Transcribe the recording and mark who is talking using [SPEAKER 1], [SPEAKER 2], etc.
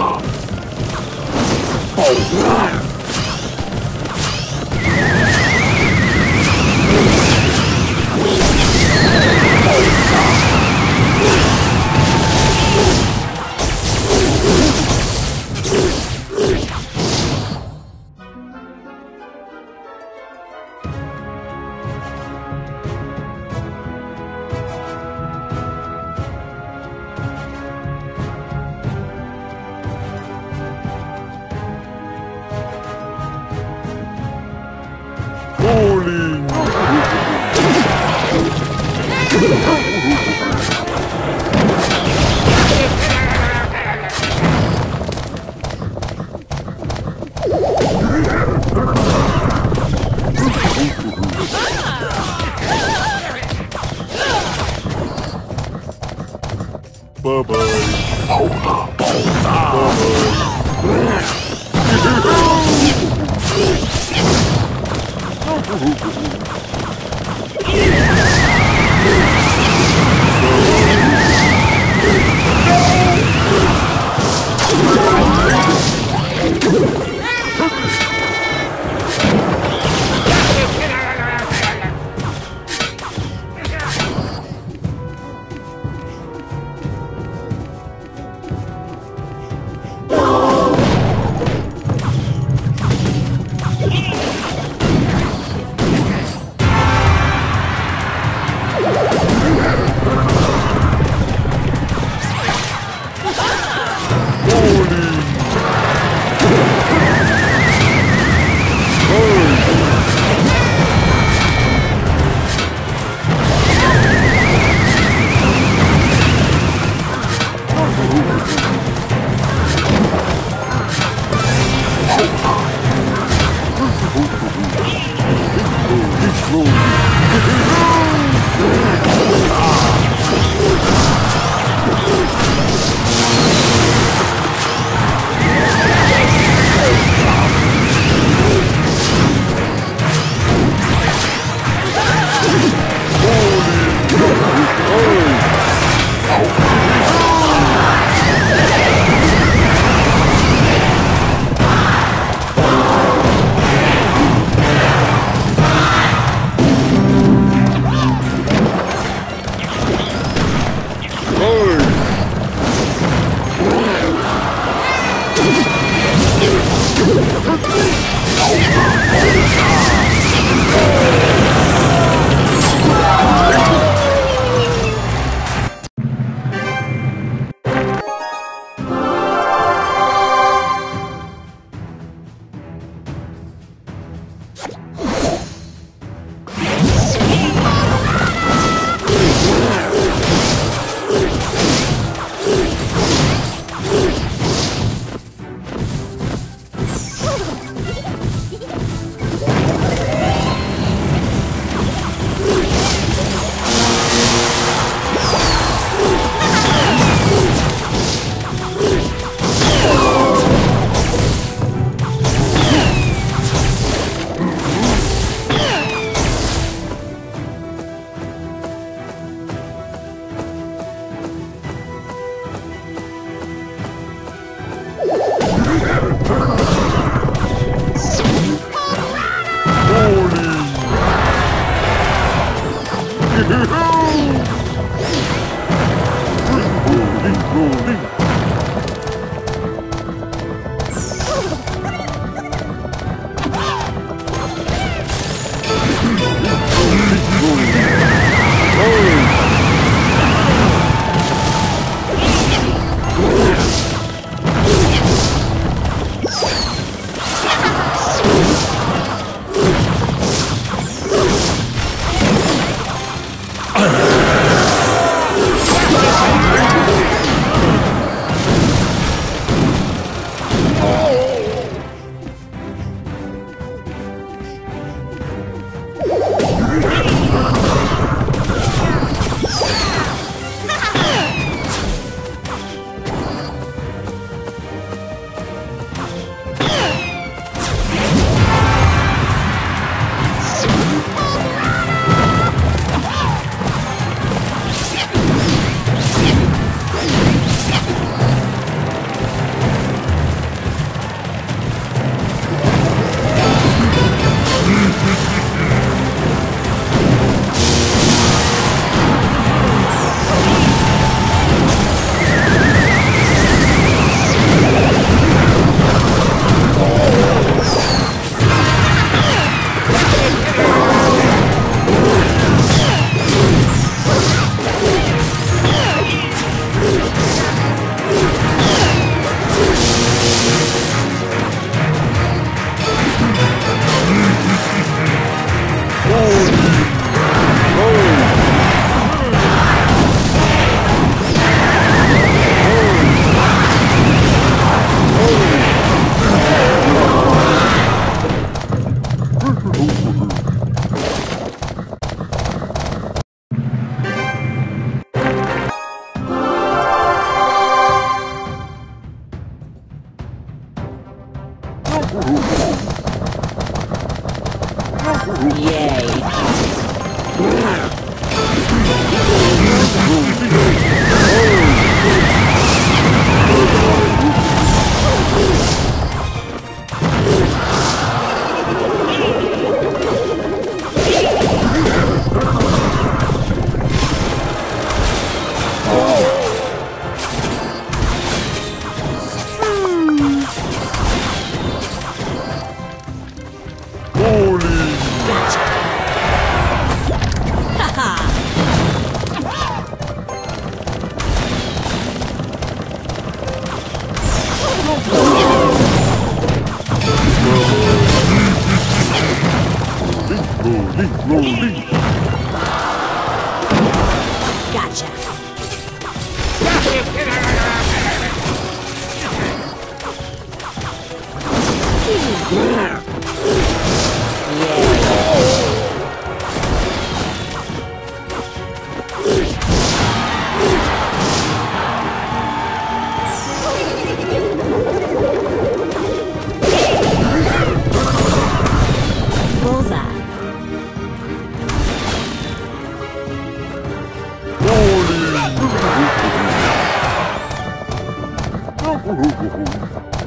[SPEAKER 1] Oh, God. Oh. Rolling, rolling. Gotcha. 우후후후